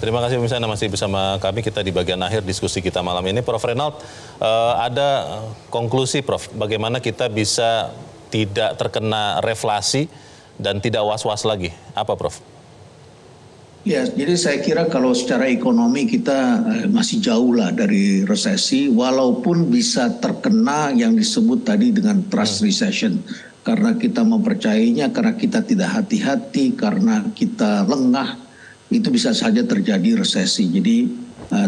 terima kasih pemirsa masih bersama kami kita di bagian akhir diskusi kita malam ini. Prof Renald, uh, ada konklusi Prof, bagaimana kita bisa tidak terkena reflasi dan tidak was-was lagi. Apa Prof? Ya, jadi saya kira kalau secara ekonomi kita eh, masih jauh lah dari resesi, walaupun bisa terkena yang disebut tadi dengan trust hmm. recession, karena kita mempercayainya, karena kita tidak hati-hati, karena kita lengah, itu bisa saja terjadi resesi. Jadi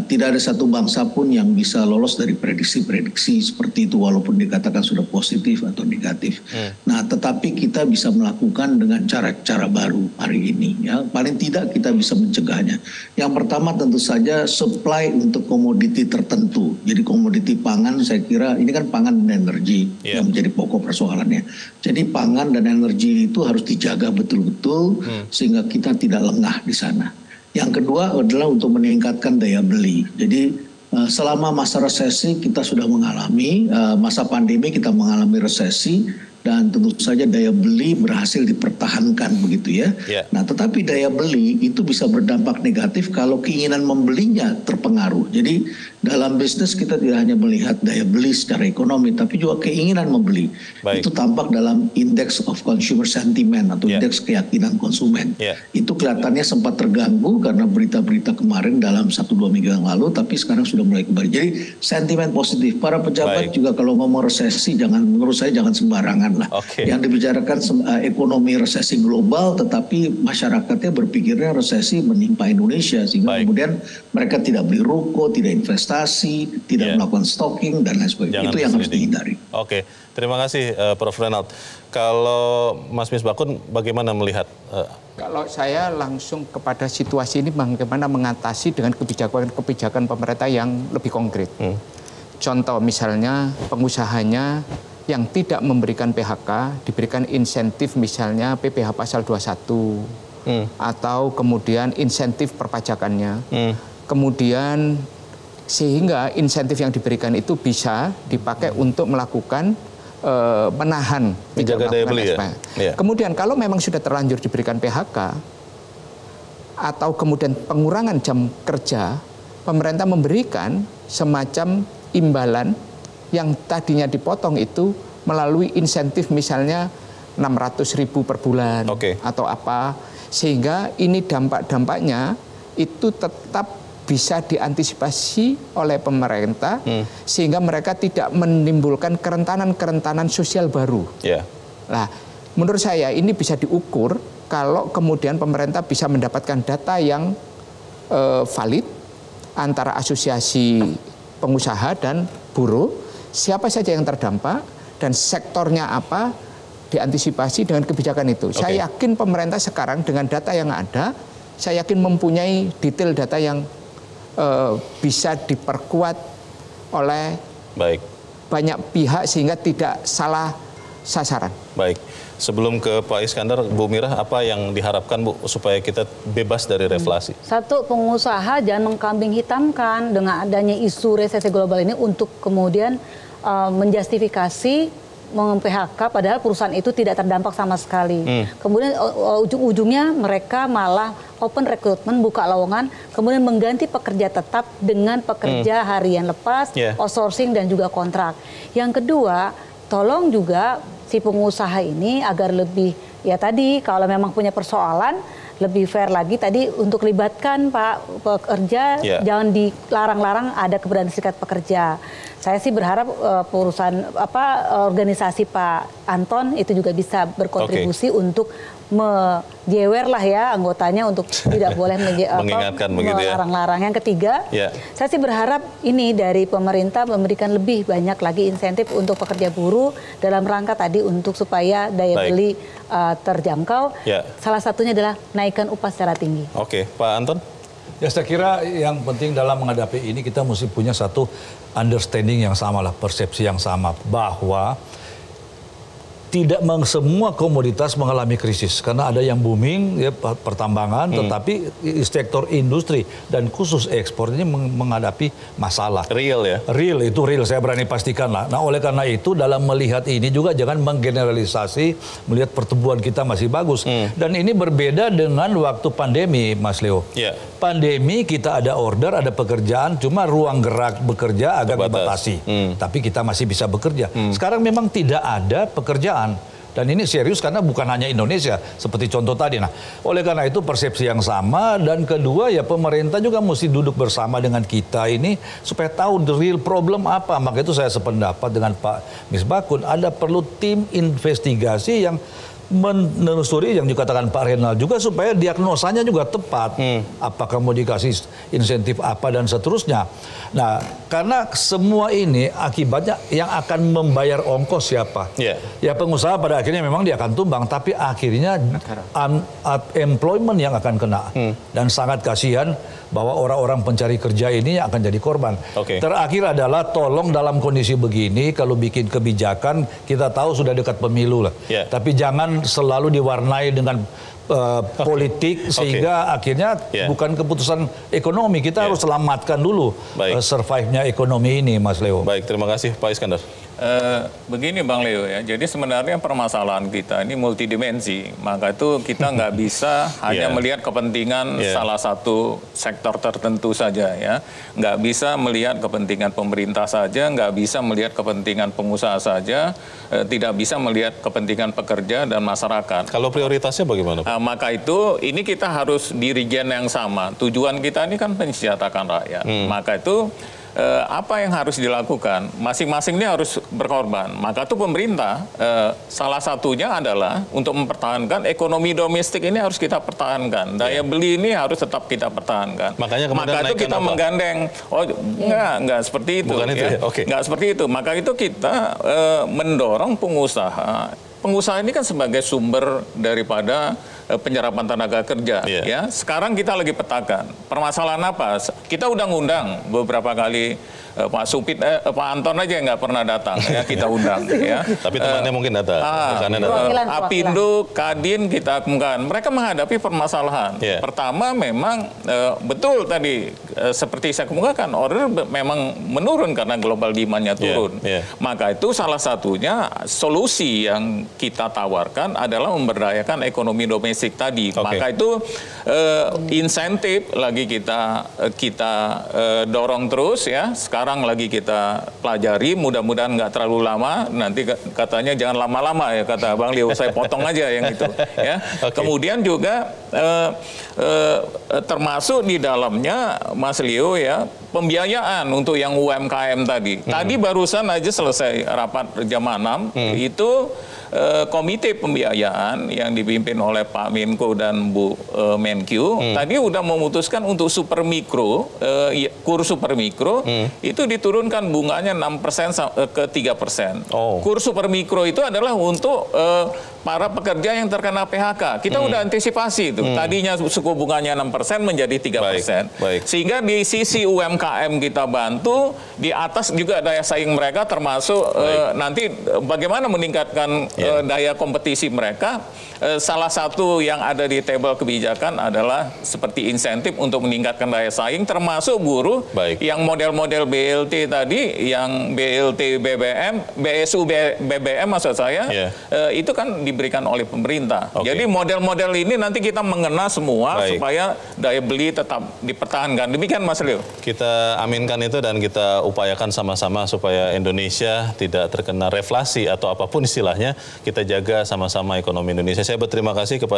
tidak ada satu bangsa pun yang bisa lolos dari prediksi-prediksi seperti itu walaupun dikatakan sudah positif atau negatif. Hmm. Nah, tetapi kita bisa melakukan dengan cara-cara baru hari ini ya. Paling tidak kita bisa mencegahnya. Yang pertama tentu saja supply untuk komoditi tertentu. Jadi komoditi pangan saya kira ini kan pangan dan energi yeah. yang menjadi pokok persoalannya. Jadi pangan dan energi itu harus dijaga betul-betul hmm. sehingga kita tidak lengah di sana. Yang kedua adalah untuk meningkatkan daya beli. Jadi eh, selama masa resesi kita sudah mengalami, eh, masa pandemi kita mengalami resesi, dan tentu saja daya beli berhasil dipertahankan begitu ya. Yeah. Nah, tetapi daya beli itu bisa berdampak negatif kalau keinginan membelinya terpengaruh. Jadi dalam bisnis kita tidak hanya melihat daya beli secara ekonomi, tapi juga keinginan membeli. Baik. Itu tampak dalam index of consumer sentiment atau yeah. indeks keyakinan konsumen. Yeah. Itu kelihatannya sempat terganggu karena berita-berita kemarin dalam satu dua minggu yang lalu, tapi sekarang sudah mulai kembali. Jadi sentimen positif. Para pejabat Baik. juga kalau ngomong resesi, jangan menurut saya jangan sembarangan lah. Okay. Yang dibicarakan uh, ekonomi resesi global, tetapi masyarakatnya berpikirnya resesi menimpa Indonesia sehingga Baik. kemudian mereka tidak beli ruko, tidak investasi, tidak yeah. melakukan stocking dan lain sebagainya. Jangan Itu yang harus dihindari. Oke, okay. terima kasih uh, Prof Renald. Kalau Mas Misbakun bagaimana melihat? Uh, kalau saya langsung kepada situasi ini bagaimana mengatasi dengan kebijakan-kebijakan pemerintah yang lebih konkret. Hmm. Contoh misalnya pengusahanya yang tidak memberikan PHK diberikan insentif misalnya PPh pasal 21 hmm. atau kemudian insentif perpajakannya. Hmm. Kemudian sehingga insentif yang diberikan itu bisa dipakai hmm. untuk melakukan uh, menahan menjaga daya beli ya? ya. Kemudian kalau memang sudah terlanjur diberikan PHK atau kemudian pengurangan jam kerja, pemerintah memberikan semacam imbalan yang tadinya dipotong itu melalui insentif misalnya 600 ribu per bulan okay. atau apa sehingga ini dampak-dampaknya itu tetap bisa diantisipasi oleh pemerintah hmm. sehingga mereka tidak menimbulkan kerentanan-kerentanan sosial baru. Yeah. Nah, menurut saya ini bisa diukur kalau kemudian pemerintah bisa mendapatkan data yang uh, valid antara asosiasi pengusaha dan buruh siapa saja yang terdampak dan sektornya apa diantisipasi dengan kebijakan itu. Okay. Saya yakin pemerintah sekarang dengan data yang ada, saya yakin mempunyai detail data yang uh, bisa diperkuat oleh Baik. banyak pihak sehingga tidak salah sasaran. Baik. Sebelum ke Pak Iskandar, Bu Mirah, apa yang diharapkan Bu supaya kita bebas dari reflasi? Satu, pengusaha jangan mengkambing hitamkan dengan adanya isu resesi global ini untuk kemudian uh, menjustifikasi meng-PHK padahal perusahaan itu tidak terdampak sama sekali. Hmm. Kemudian uh, ujung-ujungnya mereka malah open recruitment, buka lowongan, kemudian mengganti pekerja tetap dengan pekerja hmm. harian lepas, yeah. outsourcing dan juga kontrak. Yang kedua, tolong juga si pengusaha ini agar lebih ya tadi kalau memang punya persoalan lebih fair lagi tadi untuk libatkan Pak pekerja yeah. jangan dilarang-larang ada keberadaan serikat pekerja. Saya sih berharap uh, perusahaan apa organisasi Pak Anton itu juga bisa berkontribusi okay. untuk menjewer lah ya anggotanya untuk tidak boleh mengingatkan begitu ya. Melarang-larang. Yang ketiga, yeah. saya sih berharap ini dari pemerintah memberikan lebih banyak lagi insentif untuk pekerja buruh dalam rangka tadi untuk supaya daya Baik. beli uh, terjangkau. Yeah. Salah satunya adalah naikkan upah secara tinggi. Oke, okay. Pak Anton. Ya saya kira yang penting dalam menghadapi ini kita mesti punya satu understanding yang sama lah, persepsi yang sama bahwa tidak semua komoditas mengalami krisis karena ada yang booming ya pe- pertambangan tetapi i- sektor industri dan khusus ekspor ini meng- menghadapi masalah. Real ya. Real itu real saya berani pastikan lah. Nah oleh karena itu dalam melihat ini juga jangan menggeneralisasi melihat pertumbuhan kita masih bagus dan ini berbeda dengan waktu pandemi Mas Leo. Iya. Pandemi kita ada order ada pekerjaan cuma ruang gerak bekerja agak dibatasi tapi kita masih bisa bekerja. Sekarang memang tidak ada pekerjaan. Dan ini serius karena bukan hanya Indonesia seperti contoh tadi. Nah, oleh karena itu persepsi yang sama dan kedua ya pemerintah juga mesti duduk bersama dengan kita ini supaya tahu the real problem apa. Maka itu saya sependapat dengan Pak Misbakun ada perlu tim investigasi yang menelusuri yang dikatakan Pak Renal juga supaya diagnosanya juga tepat. Apakah mau dikasih insentif apa dan seterusnya. Nah, karena semua ini akibatnya yang akan membayar ongkos siapa? Iya. Ya pengusaha pada akhirnya memang dia akan tumbang, tapi akhirnya un- employment yang akan kena. Dan sangat kasihan bahwa orang-orang pencari kerja ini akan jadi korban. Oke. Terakhir adalah tolong dalam kondisi begini kalau bikin kebijakan kita tahu sudah dekat pemilu lah. Ya. Tapi jangan selalu diwarnai dengan uh, politik sehingga akhirnya Ya. bukan keputusan ekonomi kita Ya. harus selamatkan dulu Baik. uh, survive-nya ekonomi ini Mas Leo. Baik, terima kasih Pak Iskandar. Eh, begini Bang Leo ya, jadi sebenarnya permasalahan kita ini multidimensi, maka itu kita nggak bisa hanya Yeah. melihat kepentingan Yeah. salah satu sektor tertentu saja ya, nggak bisa melihat kepentingan pemerintah saja, nggak bisa melihat kepentingan pengusaha saja, eh, tidak bisa melihat kepentingan pekerja dan masyarakat. Kalau prioritasnya bagaimana? Pak? Ah, maka itu ini kita harus di region yang sama. Tujuan kita ini kan mensejahterakan rakyat. Maka itu eh, apa yang harus dilakukan? Masing-masing ini harus berkorban. Maka itu pemerintah eh, salah satunya adalah untuk mempertahankan ekonomi domestik ini harus kita pertahankan. Daya beli ini harus tetap kita pertahankan. Makanya kemudian Maka itu kita apa? menggandeng. Oh, enggak, enggak seperti itu. Bukan itu ya? Oke. Enggak seperti itu. Maka itu kita eh, mendorong pengusaha. Pengusaha ini kan sebagai sumber daripada penyerapan tenaga kerja. Iya. Ya, sekarang kita lagi petakan. Permasalahan apa? Kita udah ngundang beberapa kali eh, Pak Supit, eh, Pak Anton aja yang nggak pernah datang. ya kita undang. ya. Tapi temannya mungkin datang, Ah, eh, datang. Perwakilan, Apindo, Kadin kita temukan. Mereka menghadapi permasalahan. Iya. Pertama memang eh, betul tadi eh, seperti saya kemukakan order memang menurun karena global demand-nya Iya, turun. iya. Maka itu salah satunya solusi yang kita tawarkan adalah memberdayakan ekonomi domestik tadi. Oke. Maka itu eh, insentif lagi kita eh, kita eh, dorong terus ya. Sekarang lagi kita pelajari. Mudah-mudahan nggak terlalu lama. Nanti ka- katanya jangan lama-lama ya kata Bang Leo. Saya potong aja yang itu. Ya. Oke. Kemudian juga eh, eh, termasuk di dalamnya Mas Leo ya pembiayaan untuk yang UMKM tadi. Tadi barusan aja selesai rapat jam 6 itu eh, komite pembiayaan yang dipimpin oleh Pak Menko dan Bu eh, Menkyu tadi udah memutuskan untuk super mikro eh, ya, kurs super mikro itu diturunkan bunganya 6% sa- eh, ke 3%. Oh. Kurs super mikro itu adalah untuk eh, para pekerja yang terkena PHK. Kita udah antisipasi itu. Tadinya suku bunganya 6% menjadi 3%. Baik, baik. Sehingga di sisi UMKM kita bantu, di atas juga daya saing mereka termasuk eh, nanti eh, bagaimana meningkatkan Ya. eh, daya kompetisi mereka. Eh, salah satu yang ada di table kebijakan adalah seperti insentif untuk meningkatkan daya saing termasuk buruh Baik. yang model-model BLT tadi yang BLT BBM, BSU BBM maksud saya Ya. eh, itu kan diberikan oleh pemerintah. Oke. Jadi model-model ini nanti kita mengena semua Baik. supaya daya beli tetap dipertahankan. Demikian Mas Leo. Kita aminkan itu dan kita upayakan sama-sama supaya Indonesia tidak terkena reflasi atau apa pun istilahnya. Kita jaga sama-sama ekonomi Indonesia. Saya berterima kasih kepada